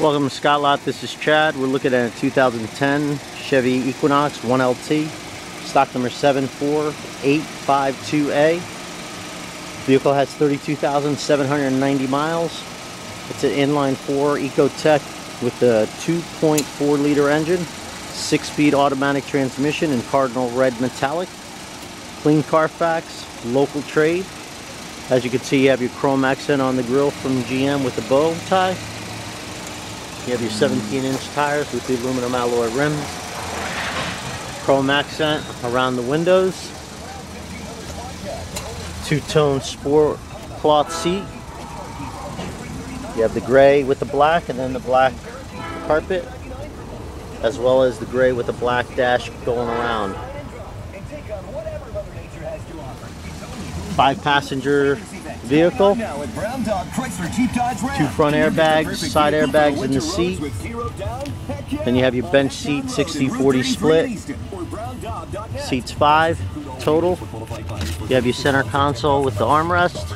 Welcome to Scott Lot. This is Chad. We're looking at a 2010 Chevy Equinox 1LT, stock number 74852A. Vehicle has 32,790 miles. It's an inline 4 Ecotec with a 2.4 liter engine, 6-speed automatic transmission in cardinal red metallic, clean Carfax, local trade. As you can see, you have your chrome accent on the grill from GM with the bow tie. You have your 17 inch tires with the aluminum alloy rims. Chrome accent around the windows. Two-tone sport cloth seat. You have the gray with the black and then the black carpet as well as the gray with the black dash going around. five passenger vehicle. Two front airbags, side airbags in the seat. Then you have your bench seat, 60-40 split. Seats five total. You have your center console with the armrest.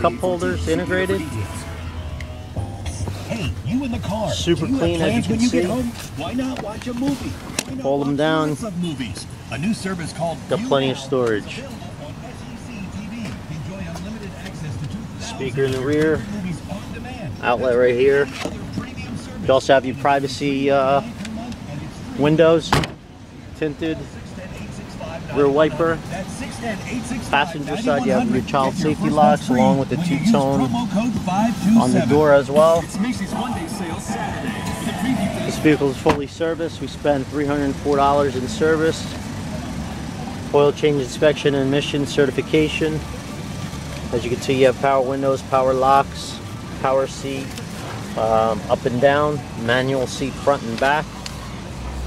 Cup holders integrated. Super clean as you can see. Why not watch a movie? Fold them down. Got plenty of storage. Speaker in the rear. Outlet right here. You also have your privacy uh, windows. Tinted. Rear wiper. Passenger side you have your child safety locks along with the two-tone on the door as well. This vehicle is fully serviced. We spend $304 in service. Oil change inspection and emission certification. As you can see, you have power windows, power locks, power seat, um, up and down, manual seat front and back,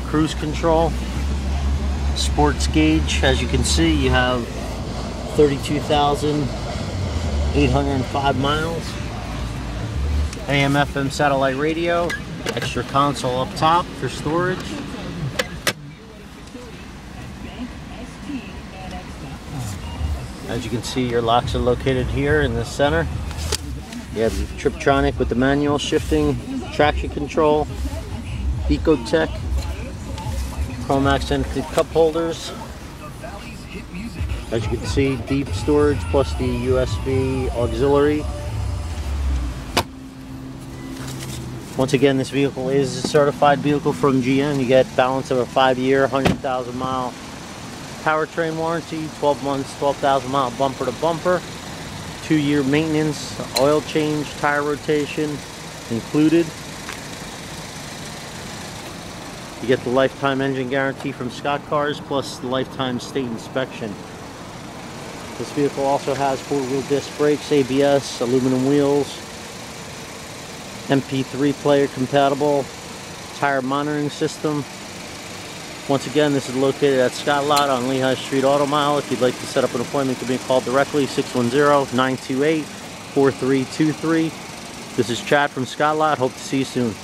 cruise control, sports gauge. As you can see, you have 32,805 miles, AM FM satellite radio, extra console up top for storage. As you can see, your locks are located here in the center. You have the Triptronic with the manual shifting, traction control, Ecotec, chrome accented cup holders. As you can see, deep storage plus the USB auxiliary. Once again, this vehicle is a certified vehicle from GM. You get balance of a five-year, 100,000 mile powertrain warranty, 12 months, 12,000 mile bumper to bumper, two year maintenance, oil change, tire rotation included. You get the lifetime engine guarantee from Scott Cars plus the lifetime state inspection. This vehicle also has four-wheel disc brakes, ABS, aluminum wheels, MP3 player compatible, tire monitoring system, once again, this is located at Scott Lot on Lehigh Street Auto Mile. If you'd like to set up an appointment, you can be called directly, 610-928-4323. This is Chad from Scott Lot. Hope to see you soon.